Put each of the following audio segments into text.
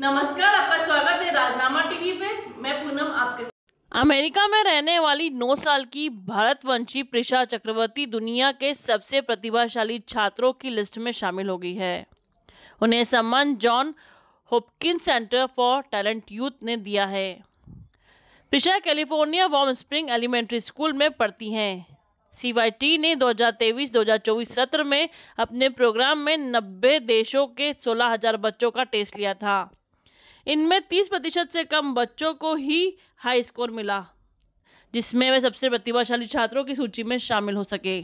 नमस्कार आपका स्वागत है राजनामा टीवी पे। मैं पूनम आपके। अमेरिका में रहने वाली 9 साल की भारतवंशी प्रिशा चक्रवर्ती दुनिया के सबसे प्रतिभाशाली छात्रों की लिस्ट में शामिल हो गई है। उन्हें सम्मान John Hopkin centre for talent youth ने दिया है। Prisha California warm spring elementary school में पढ़ती हैं। सी ने 2023-2024 सत्र में अपने प्रोग्राम में 90 देशों के 16,000 बच्चों का टेस्ट लिया था। इनमें 30 प्रतिशत से कम बच्चों को ही हाई स्कोर मिला, जिसमें वे सबसे प्रतिभाशाली छात्रों की सूची में शामिल हो सके।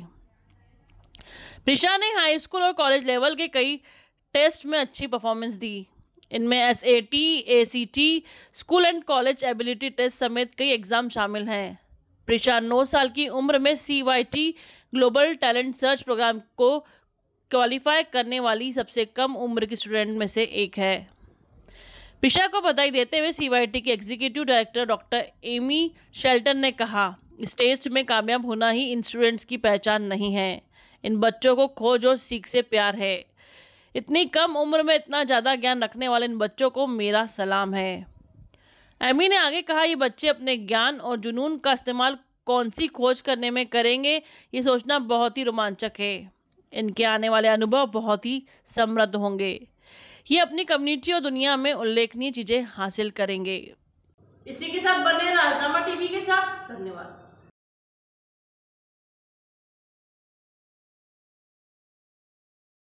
प्रिशा ने हाई स्कूल और कॉलेज लेवल के कई टेस्ट में अच्छी परफॉर्मेंस दी। इनमें S A T A C T school and college ability test समेत कई एग्ज़ाम शामिल हैं। प्रिशा नौ साल की उम्र में C Y T global talent search programme को क्वालिफाई करने वाली सबसे कम उम्र की स्टूडेंट में से एक है। प्रिशा को बधाई देते हुए सी के executive director doctor Amy Shelton ने कहा, इस टेस्ट में कामयाब होना ही इन स्टूडेंट्स की पहचान नहीं है। इन बच्चों को खोज और सीख से प्यार है। इतनी कम उम्र में इतना ज़्यादा ज्ञान रखने वाले इन बच्चों को मेरा सलाम है। एमी ने आगे कहा, ये बच्चे अपने ज्ञान और जुनून का इस्तेमाल कौन सी खोज करने में करेंगे, ये सोचना बहुत ही रोमांचक है। इनके आने वाले अनुभव बहुत ही समृद्ध होंगे। ये अपनी कम्युनिटी और दुनिया में उल्लेखनीय चीज़ें हासिल करेंगे। इसी के साथ बने राजनामा टीवी के साथ, धन्यवाद।